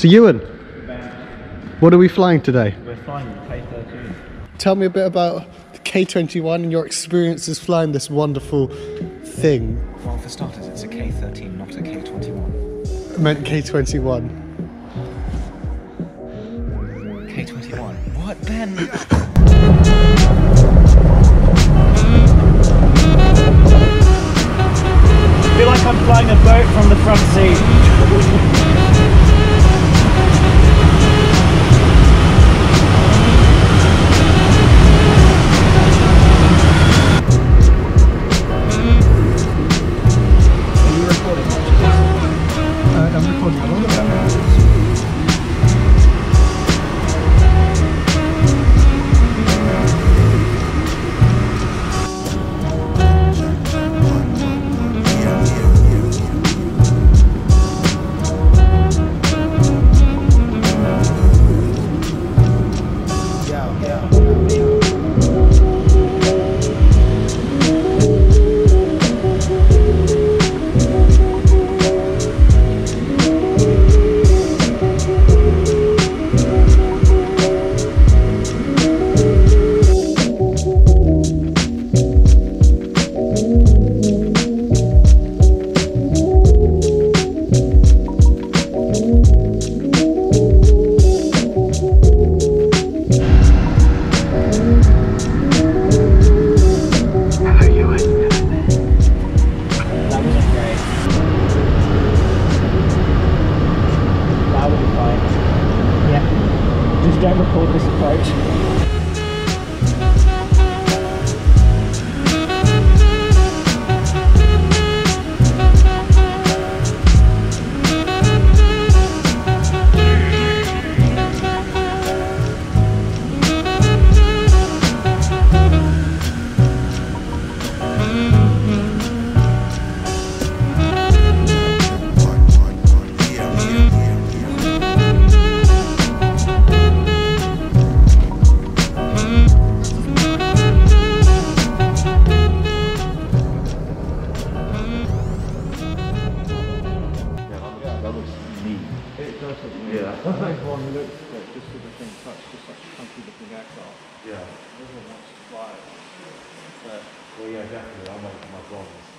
So Ewan, what are we flying today? We're flying the K13. Tell me a bit about the K21 and your experiences flying this wonderful thing. Well, for starters, it's a K13, not a K21. I meant K21. K21. What, Ben? I feel like I'm flying a boat from the front seat. Don't record this approach. Everyone looks at just sort of think such just such a funky looking aircraft. Yeah. Everyone wants to fly it. But Well, yeah, definitely. I'm waiting my.